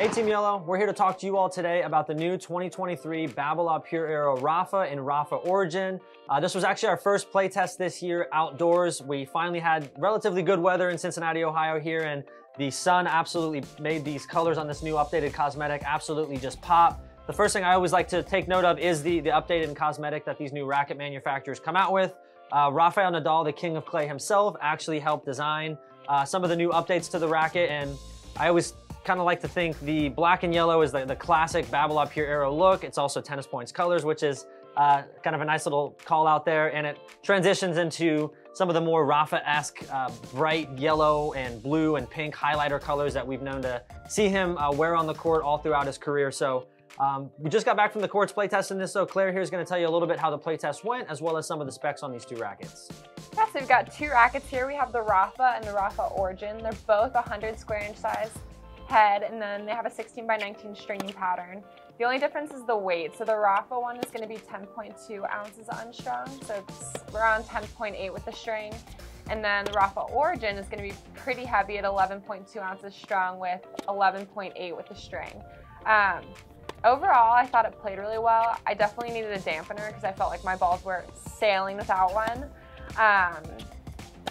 Hey Team Yellow, we're here to talk to you all today about the new 2023 Babolat Pure Aero Rafa in Rafa Origin. Uh, this was actually our first playtest this year outdoors. We finally had relatively good weather in Cincinnati, Ohio here, and the sun absolutely made these colors on this new updated cosmetic absolutely just pop. The first thing I always like to take note of is the, the updated cosmetic that these new racket manufacturers come out with. Uh, Rafael Nadal, the king of clay himself, actually helped design uh, some of the new updates to the racket, and I always kind of like to think the black and yellow is the, the classic Babolat Pure Aero look. It's also Tennis Points colors, which is uh, kind of a nice little call out there. And it transitions into some of the more Rafa-esque uh, bright yellow and blue and pink highlighter colors that we've known to see him uh, wear on the court all throughout his career. So um, we just got back from the courts playtesting this, so Claire here is going to tell you a little bit how the playtest went, as well as some of the specs on these two rackets. Yeah, so we've got two rackets here. We have the Rafa and the Rafa Origin. They're both 100 square inch size head, and then they have a 16 by 19 stringing pattern. The only difference is the weight. So the Rafa one is going to be 10.2 ounces unstrung, so it's around 10.8 with the string. And then the Rafa Origin is going to be pretty heavy at 11.2 ounces strung with 11.8 with the string. Um, overall, I thought it played really well. I definitely needed a dampener because I felt like my balls were sailing without one. Um,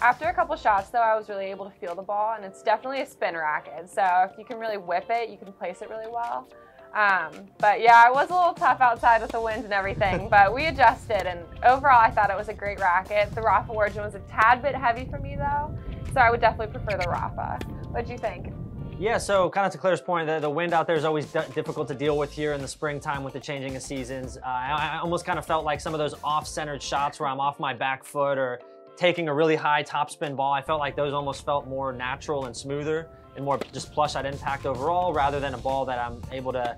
after a couple shots though, I was really able to feel the ball and it's definitely a spin racket. So if you can really whip it, you can place it really well. Um, but yeah, I was a little tough outside with the wind and everything, but we adjusted and overall I thought it was a great racket. The Rafa Origin was a tad bit heavy for me though, so I would definitely prefer the Rafa. What do you think? Yeah, so kind of to Claire's point, the, the wind out there is always difficult to deal with here in the springtime with the changing of seasons. Uh, I, I, almost kind of felt like some of those off-centered shots where I'm off my back foot or taking a really high topspin ball, I felt like those almost felt more natural and smoother and more just plush at impact overall rather than a ball that I'm able to,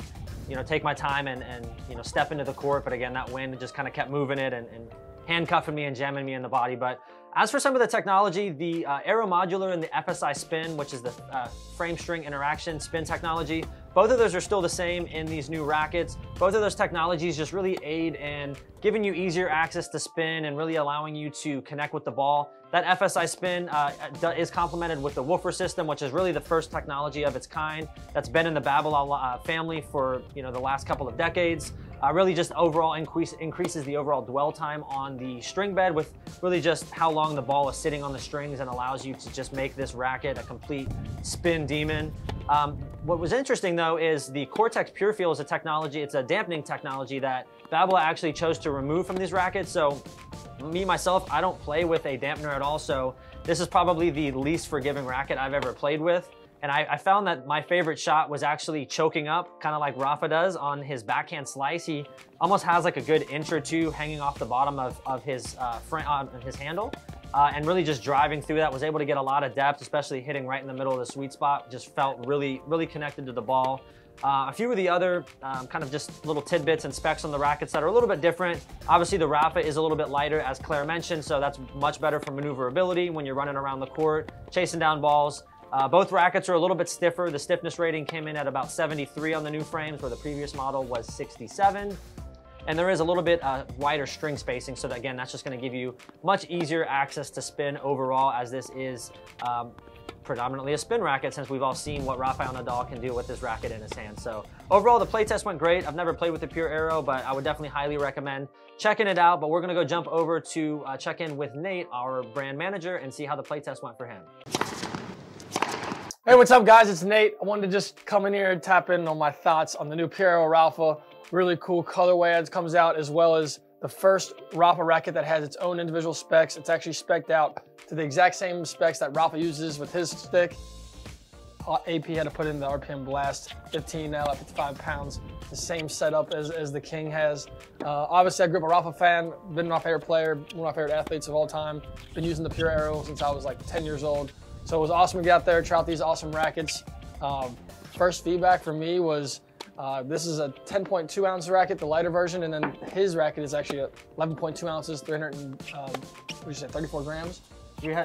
you know, take my time and, and you know, step into the court. But again, that wind just kind of kept moving it and, and handcuffing me and jamming me in the body. But as for some of the technology, the uh, Aero Modular and the FSI Spin, which is the uh, frame string interaction spin technology, both of those are still the same in these new rackets. Both of those technologies just really aid in giving you easier access to spin and really allowing you to connect with the ball. That FSI spin uh, is complemented with the woofer system, which is really the first technology of its kind that's been in the Babolat uh, family for you know the last couple of decades. Uh, really just overall increase, increases the overall dwell time on the string bed with really just how long the ball is sitting on the strings and allows you to just make this racket a complete spin demon. Um, what was interesting though is the Cortex Pure Feel is a technology, it's a dampening technology that Babolat actually chose to remove from these rackets. So me, myself, I don't play with a dampener at all. So this is probably the least forgiving racket I've ever played with. And I, I, found that my favorite shot was actually choking up, kind of like Rafa does on his backhand slice. He almost has like a good inch or two hanging off the bottom of, of his, uh, front, uh, his handle. Uh, and really just driving through that, was able to get a lot of depth, especially hitting right in the middle of the sweet spot. Just felt really, really connected to the ball. Uh, a few of the other um, kind of just little tidbits and specs on the rackets that are a little bit different. Obviously the Rafa is a little bit lighter as Claire mentioned, so that's much better for maneuverability when you're running around the court, chasing down balls. Uh, both rackets are a little bit stiffer. The stiffness rating came in at about 73 on the new frames, where the previous model was 67. And there is a little bit uh, wider string spacing, so that, again, that's just gonna give you much easier access to spin overall, as this is um, predominantly a spin racket since we've all seen what Rafael Nadal can do with this racket in his hand. So overall, the playtest went great. I've never played with the Pure Aero, but I would definitely highly recommend checking it out. But we're gonna go jump over to uh, check in with Nate, our brand manager, and see how the playtest went for him. Hey, what's up guys? It's Nate. I wanted to just come in here and tap in on my thoughts on the new Aero Rafa. Really cool colorway as comes out, as well as the first Rafa racket that has its own individual specs. It's actually specced out to the exact same specs that Rafa uses with his stick. AP had to put in the RPM Blast 15 now at 55 pounds. The same setup as, as the King has. Uh, obviously, I grew up a Rafa fan, been my favorite player, one of my favorite athletes of all time. Been using the Pure Aero since I was like 10 years old. So it was awesome to get out there, try out these awesome rackets. Um, first feedback for me was uh, this is a 10.2 ounce racket, the lighter version, and then his racket is actually 11.2 ounces, 300, um, what you say, 34 grams?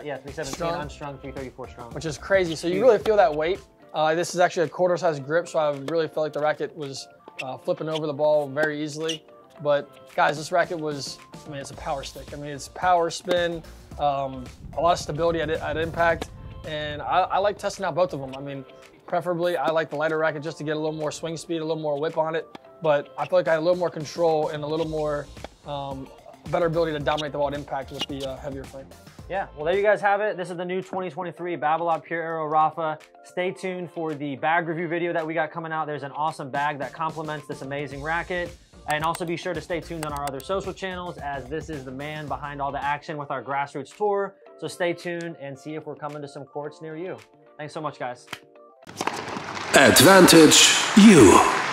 yeah, 317 strong, unstrung, 334 strong. Which is crazy. So you really feel that weight. Uh, this is actually a quarter size grip, so I really felt like the racket was uh, flipping over the ball very easily. But guys, this racket was, I mean, it's a power stick. I mean, it's power spin, um, a lot of stability at, at impact and I, I, like testing out both of them. I mean, Preferably, I like the lighter racket just to get a little more swing speed, a little more whip on it. But I feel like I had a little more control and a little more um, better ability to dominate the ball at impact with the uh, heavier frame. Yeah, well, there you guys have it. This is the new 2023 Babolat Pure Aero Rafa. Stay tuned for the bag review video that we got coming out. There's an awesome bag that complements this amazing racket. And also be sure to stay tuned on our other social channels as this is the man behind all the action with our grassroots tour. So stay tuned and see if we're coming to some courts near you. Thanks so much, guys. Advantage you.